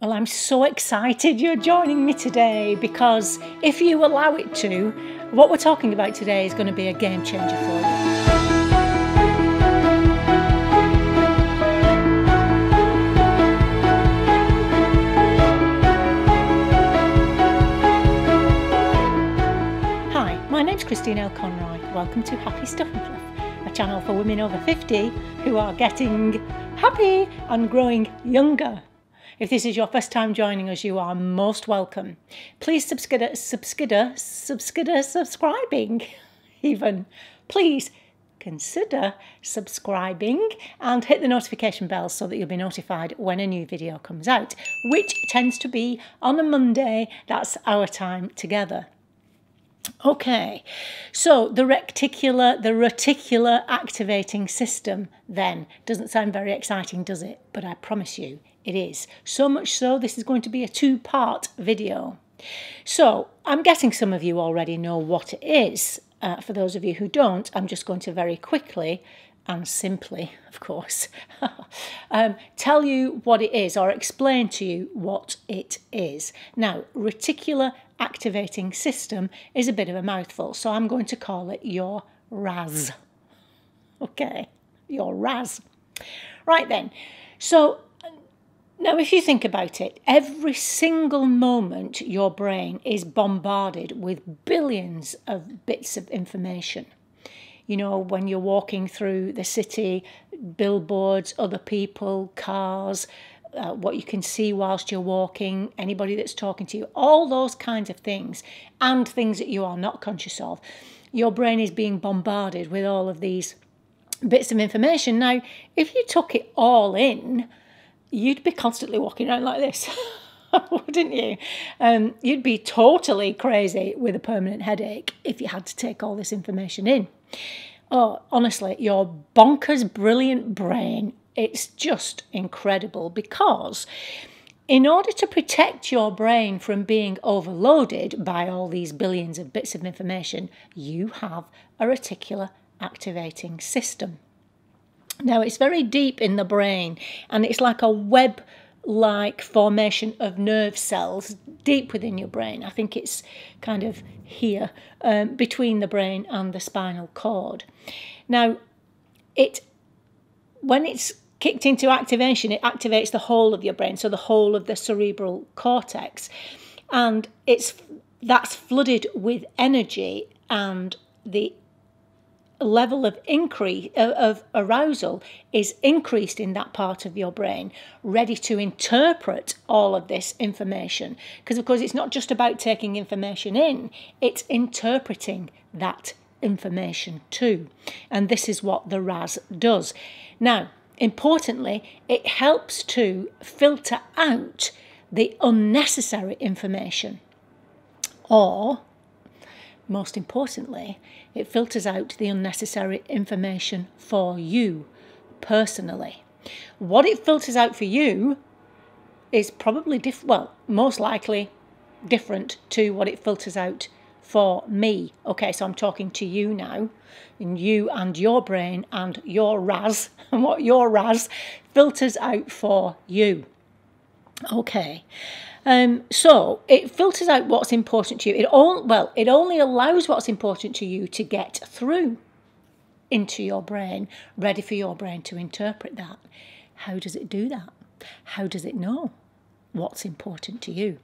Well, I'm so excited you're joining me today because if you allow it to, what we're talking about today is going to be a game changer for you. Hi, my name's Christine L. Conroy. Welcome to Happy Stuff and Fluff, a channel for women over 50 who are getting happy and growing younger. If this is your first time joining us, you are most welcome. Please subscribe, subscribe, subscribe, subscribing, even. Please consider subscribing and hit the notification bell so that you'll be notified when a new video comes out, which tends to be on a Monday. That's our time together. Okay, so the reticular, the reticular activating system then doesn't sound very exciting, does it? But I promise you, it is. So much so, this is going to be a two part video. So, I'm guessing some of you already know what it is. Uh, for those of you who don't, I'm just going to very quickly and simply, of course, um, tell you what it is or explain to you what it is. Now, reticular activating system is a bit of a mouthful, so I'm going to call it your RAS. Okay, your RAS. Right then, so now, if you think about it, every single moment your brain is bombarded with billions of bits of information. You know, when you're walking through the city, billboards, other people, cars, uh, what you can see whilst you're walking, anybody that's talking to you, all those kinds of things, and things that you are not conscious of. Your brain is being bombarded with all of these bits of information. Now, if you took it all in, you'd be constantly walking around like this, wouldn't you? Um, you'd be totally crazy with a permanent headache if you had to take all this information in. Oh, honestly, your bonkers brilliant brain, it's just incredible because in order to protect your brain from being overloaded by all these billions of bits of information, you have a reticular activating system. Now, it's very deep in the brain and it's like a web like formation of nerve cells deep within your brain. I think it's kind of here um, between the brain and the spinal cord. Now, it when it's kicked into activation, it activates the whole of your brain, so the whole of the cerebral cortex, and it's that's flooded with energy and the level of increase of arousal is increased in that part of your brain ready to interpret all of this information. Because of course it's not just about taking information in it's interpreting that information too. And this is what the ras does. Now importantly it helps to filter out the unnecessary information or most importantly, it filters out the unnecessary information for you personally. What it filters out for you is probably different, well, most likely different to what it filters out for me. Okay, so I'm talking to you now, and you and your brain and your RAS, and what your RAS filters out for you. Okay. Um, so it filters out what's important to you. It all well, it only allows what's important to you to get through into your brain, ready for your brain to interpret that. How does it do that? How does it know what's important to you?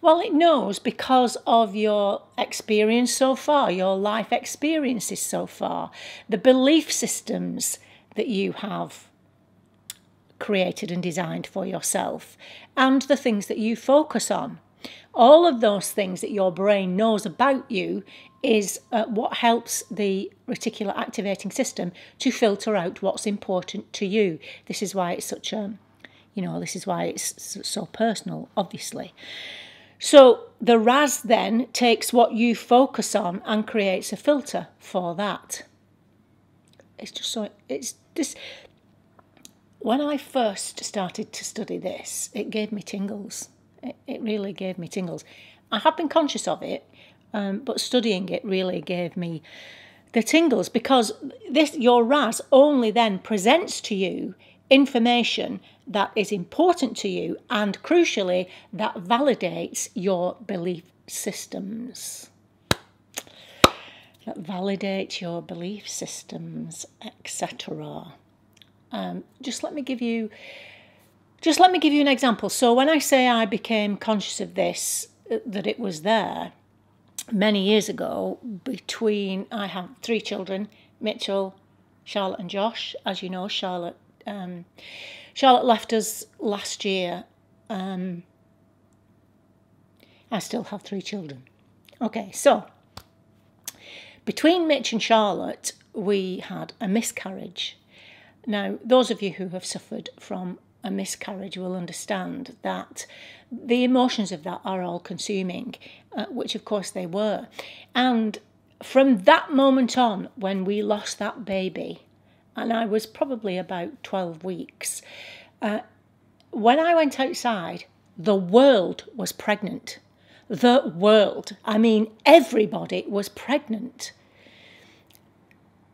Well, it knows because of your experience so far, your life experiences so far, the belief systems that you have created and designed for yourself, and the things that you focus on. All of those things that your brain knows about you is uh, what helps the reticular activating system to filter out what's important to you. This is why it's such a, you know, this is why it's so personal, obviously. So the RAS then takes what you focus on and creates a filter for that. It's just so, it's this, when I first started to study this, it gave me tingles. It, it really gave me tingles. I have been conscious of it, um, but studying it really gave me the tingles because this your RAS only then presents to you information that is important to you and crucially that validates your belief systems that validates your belief systems etc um, just let me give you just let me give you an example so when i say i became conscious of this uh, that it was there many years ago between i have three children mitchell charlotte and josh as you know charlotte um, Charlotte left us last year. Um, I still have three children. Okay, so between Mitch and Charlotte, we had a miscarriage. Now, those of you who have suffered from a miscarriage will understand that the emotions of that are all consuming, uh, which of course they were. And from that moment on, when we lost that baby, and I was probably about 12 weeks. Uh, when I went outside, the world was pregnant. The world. I mean, everybody was pregnant.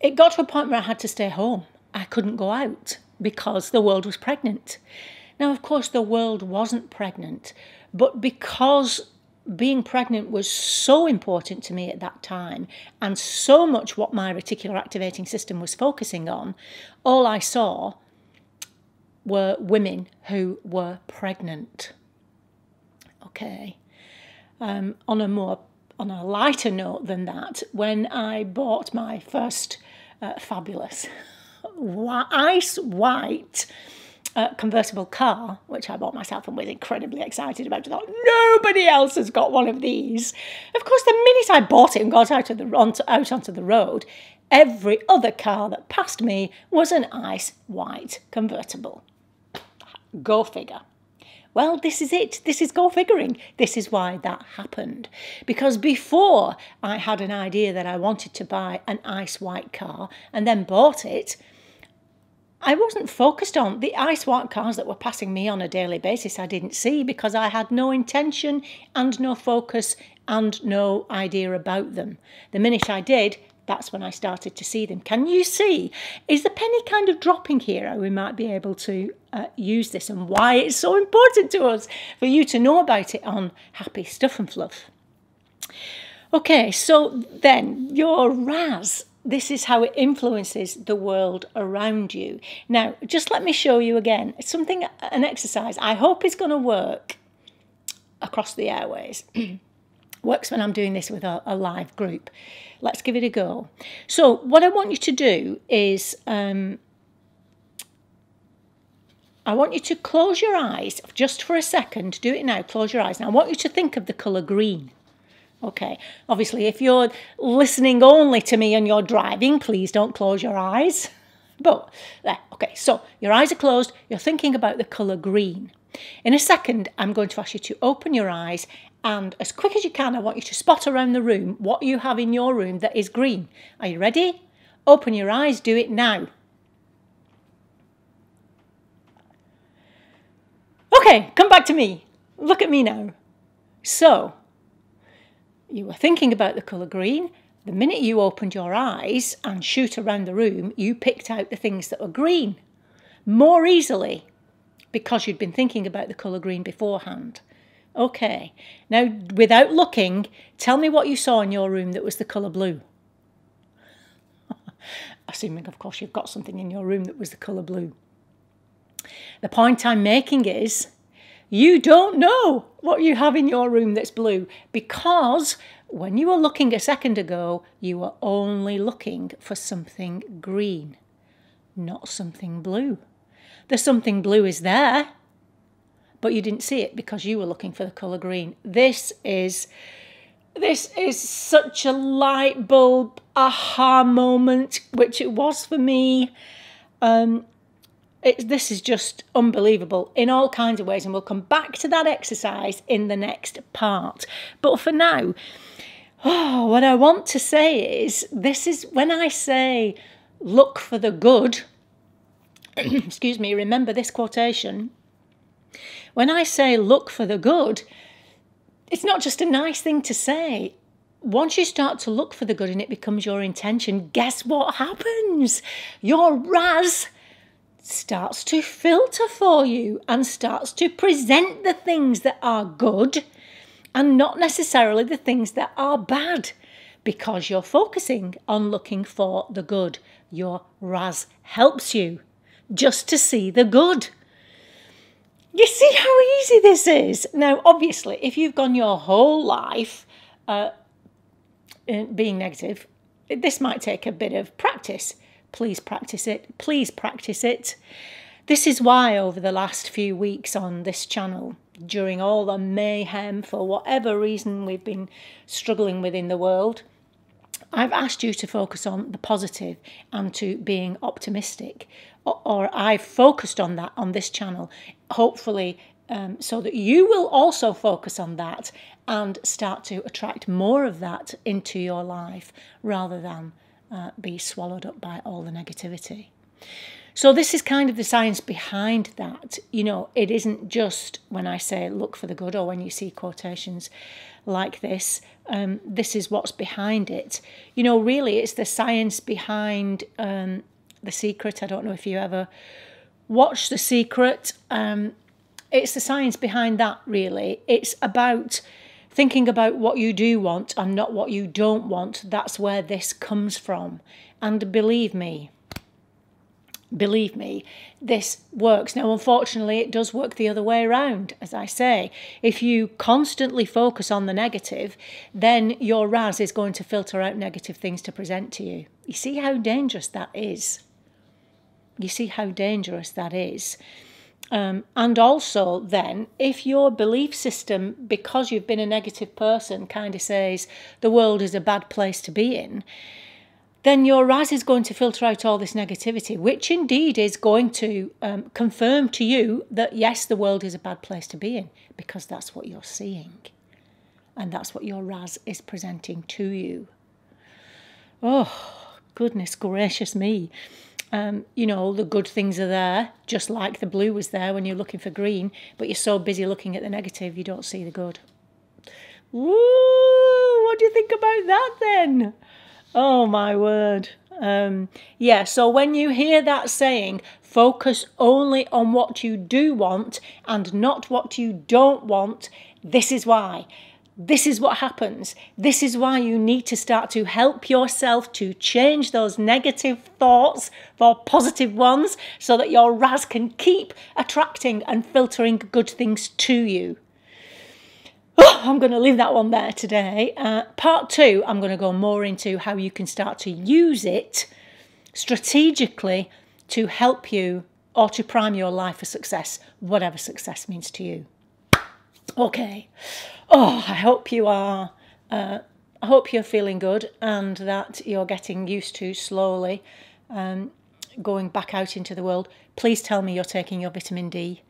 It got to a point where I had to stay home. I couldn't go out because the world was pregnant. Now, of course, the world wasn't pregnant, but because being pregnant was so important to me at that time and so much what my reticular activating system was focusing on, all I saw were women who were pregnant. Okay. Um, on a more on a lighter note than that, when I bought my first uh, fabulous ice white uh, convertible car, which I bought myself and was incredibly excited about. I thought nobody else has got one of these. Of course, the minute I bought it and got out of the onto, out onto the road, every other car that passed me was an ice white convertible. Go figure. Well, this is it. This is go figuring. This is why that happened. Because before I had an idea that I wanted to buy an ice white car and then bought it, I wasn't focused on the ice white cars that were passing me on a daily basis. I didn't see because I had no intention and no focus and no idea about them. The minute I did, that's when I started to see them. Can you see? Is the penny kind of dropping here? We might be able to uh, use this and why it's so important to us for you to know about it on Happy Stuff and Fluff. Okay, so then your RAS this is how it influences the world around you. Now, just let me show you again. Something, an exercise I hope is going to work across the airways. Works when I'm doing this with a, a, live group. Let's give it a go. So, what I want you to do is um, I want you to close your eyes just for a second. Do it now. Close your eyes. Now, I want you to think of the colour green. Okay, obviously, if you're listening only to me and you're driving, please don't close your eyes. But there, okay, so your eyes are closed, you're thinking about the colour green. In a second, I'm going to ask you to open your eyes and as quick as you can, I want you to spot around the room what you have in your room that is green. Are you ready? Open your eyes, do it now. Okay, come back to me. Look at me now. So, you were thinking about the colour green. The minute you opened your eyes and shoot around the room, you picked out the things that were green more easily because you'd been thinking about the colour green beforehand. Okay, now without looking, tell me what you saw in your room that was the colour blue. Assuming, of course, you've got something in your room that was the colour blue. The point I'm making is you don't know what you have in your room that's blue because when you were looking a second ago, you were only looking for something green, not something blue. The something blue is there, but you didn't see it because you were looking for the colour green. This is this is such a light bulb aha moment, which it was for me. Um, it, this is just unbelievable in all kinds of ways, and we'll come back to that exercise in the next part. But for now, oh, what I want to say is this is when I say look for the good, excuse me, remember this quotation. When I say look for the good, it's not just a nice thing to say. Once you start to look for the good and it becomes your intention, guess what happens? Your RAS starts to filter for you and starts to present the things that are good and not necessarily the things that are bad because you're focusing on looking for the good. Your RAS helps you just to see the good. You see how easy this is? Now, obviously, if you've gone your whole life uh, being negative, this might take a bit of practice. Please practice it. Please practice it. This is why, over the last few weeks on this channel, during all the mayhem for whatever reason we've been struggling with in the world, I've asked you to focus on the positive and to being optimistic, or, or I've focused on that on this channel, hopefully, um, so that you will also focus on that and start to attract more of that into your life rather than uh, be swallowed up by all the negativity. So, this is kind of the science behind that. You know, it isn't just when I say look for the good or when you see quotations like this, um, this is what's behind it. You know, really, it's the science behind um, The Secret. I don't know if you ever watched The Secret. Um, it's the science behind that, really. It's about thinking about what you do want and not what you don't want. That's where this comes from. And believe me, believe me, this works. Now, unfortunately, it does work the other way around, as I say. If you constantly focus on the negative, then your RAS is going to filter out negative things to present to you. You see how dangerous that is? You see how dangerous that is? Um, and also, then, if your belief system, because you've been a negative person, kind of says the world is a bad place to be in, then your RAS is going to filter out all this negativity, which indeed is going to um, confirm to you that yes, the world is a bad place to be in, because that's what you're seeing. And that's what your RAS is presenting to you. Oh, goodness gracious me. Um, you know, the good things are there, just like the blue was there when you're looking for green, but you're so busy looking at the negative, you don't see the good. Ooh, what do you think about that then? Oh my word. Um, yeah, so when you hear that saying, focus only on what you do want and not what you don't want, this is why. This is what happens. This is why you need to start to help yourself to change those negative thoughts for positive ones so that your RAS can keep attracting and filtering good things to you. Oh, I'm going to leave that one there today. Uh, part two, I'm going to go more into how you can start to use it strategically to help you or to prime your life for success, whatever success means to you. Okay. Oh, I hope you are. Uh, I hope you're feeling good and that you're getting used to slowly um, going back out into the world. Please tell me you're taking your vitamin D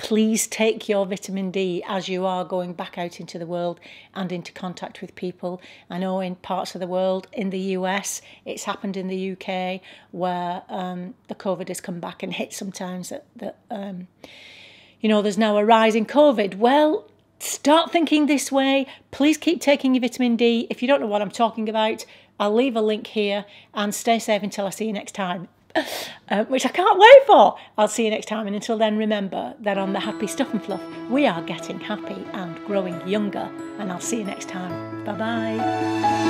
please take your vitamin D as you are going back out into the world and into contact with people. I know in parts of the world, in the US, it's happened in the UK where um, the COVID has come back and hit sometimes that, that um, you know, there's now a rise in COVID. Well, start thinking this way. Please keep taking your vitamin D. If you don't know what I'm talking about, I'll leave a link here and stay safe until I see you next time. uh, which I can't wait for. I'll see you next time, and until then, remember that on the Happy Stuff and Fluff, we are getting happy and growing younger, and I'll see you next time. Bye bye.